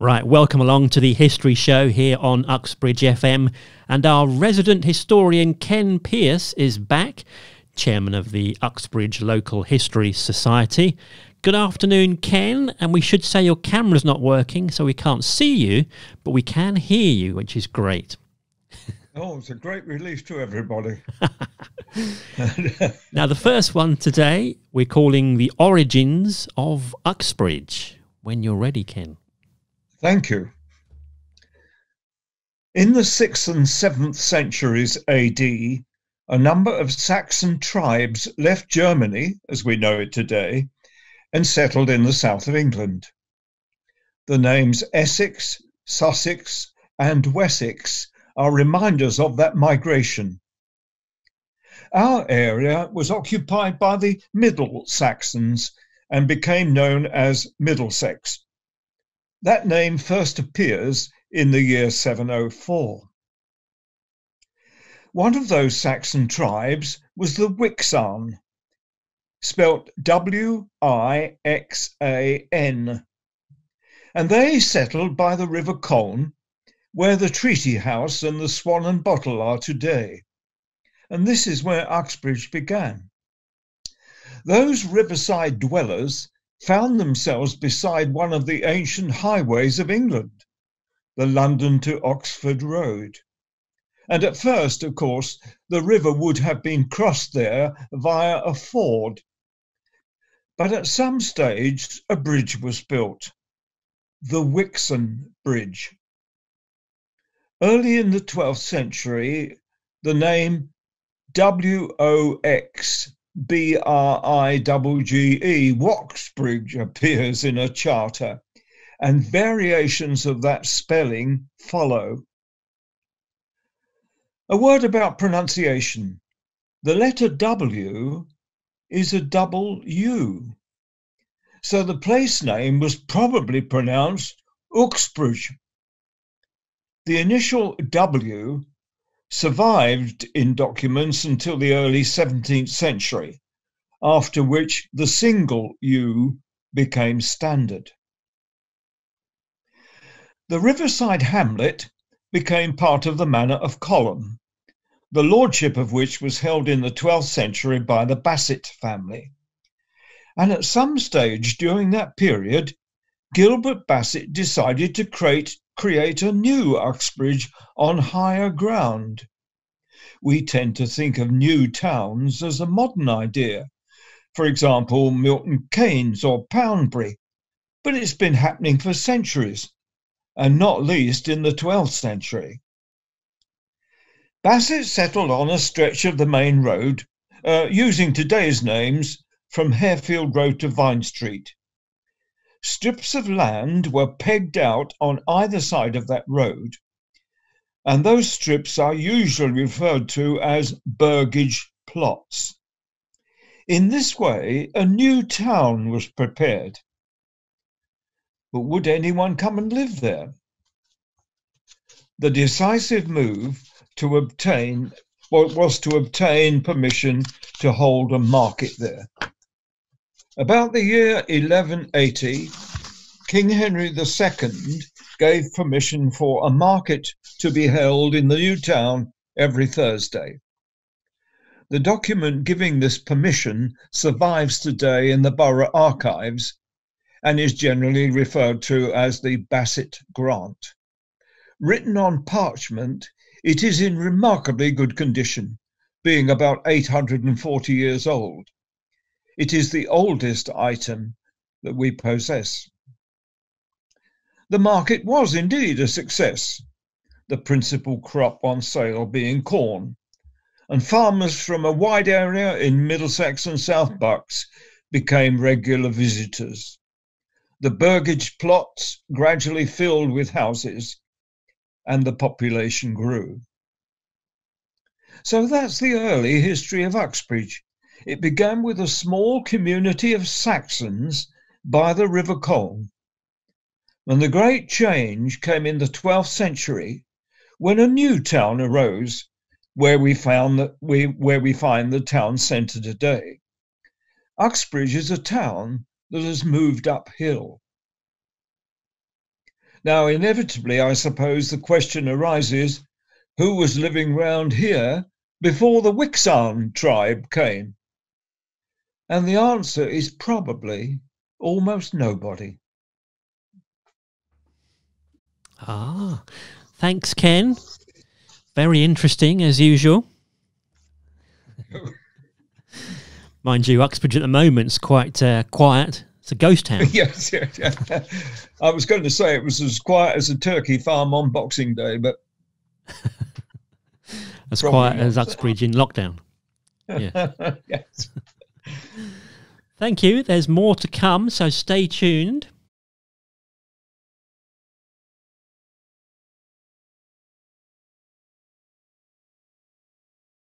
Right, welcome along to the History Show here on Uxbridge FM. And our resident historian Ken Pearce is back, chairman of the Uxbridge Local History Society. Good afternoon, Ken. And we should say your camera's not working, so we can't see you, but we can hear you, which is great. Oh, it's a great relief to everybody. now, the first one today we're calling The Origins of Uxbridge. When you're ready, Ken. Thank you. In the 6th and 7th centuries AD, a number of Saxon tribes left Germany, as we know it today, and settled in the south of England. The names Essex, Sussex, and Wessex are reminders of that migration. Our area was occupied by the Middle Saxons and became known as Middlesex. That name first appears in the year 704. One of those Saxon tribes was the Wixan, spelt W I X A N, and they settled by the River Colne, where the Treaty House and the Swan and Bottle are today. And this is where Uxbridge began. Those riverside dwellers found themselves beside one of the ancient highways of England, the London to Oxford Road. And at first, of course, the river would have been crossed there via a ford. But at some stage, a bridge was built, the Wixan Bridge. Early in the 12th century, the name WOX B R I G G E, Woxbridge appears in a charter, and variations of that spelling follow. A word about pronunciation. The letter W is a double U. So the place name was probably pronounced Uxbridge. The initial W survived in documents until the early 17th century, after which the single U became standard. The riverside hamlet became part of the manor of Colham, the lordship of which was held in the 12th century by the Bassett family. And at some stage during that period, Gilbert Bassett decided to create create a new Uxbridge on higher ground. We tend to think of new towns as a modern idea, for example, Milton Keynes or Poundbury, but it's been happening for centuries, and not least in the 12th century. Bassett settled on a stretch of the main road, uh, using today's names, from Harefield Road to Vine Street. Strips of land were pegged out on either side of that road, and those strips are usually referred to as burgage plots. In this way, a new town was prepared. But would anyone come and live there? The decisive move to obtain was to obtain permission to hold a market there. About the year 1180, King Henry II gave permission for a market to be held in the new town every Thursday. The document giving this permission survives today in the borough archives and is generally referred to as the Bassett Grant. Written on parchment, it is in remarkably good condition, being about 840 years old. It is the oldest item that we possess. The market was indeed a success, the principal crop on sale being corn, and farmers from a wide area in Middlesex and South Bucks became regular visitors. The burgage plots gradually filled with houses, and the population grew. So that's the early history of Uxbridge. It began with a small community of Saxons by the River Colne. And the great change came in the 12th century when a new town arose where we found that we where we find the town centre today. Uxbridge is a town that has moved uphill. Now, inevitably, I suppose the question arises who was living round here before the Wixan tribe came? And the answer is probably almost nobody. Ah, thanks, Ken. Very interesting as usual. Mind you, Uxbridge at the moment's quite uh, quiet. It's a ghost town. yes, yeah, yeah. I was going to say it was as quiet as a turkey farm on Boxing Day, but as quiet as Uxbridge in lockdown. Yeah. yes. Thank you. There's more to come, so stay tuned.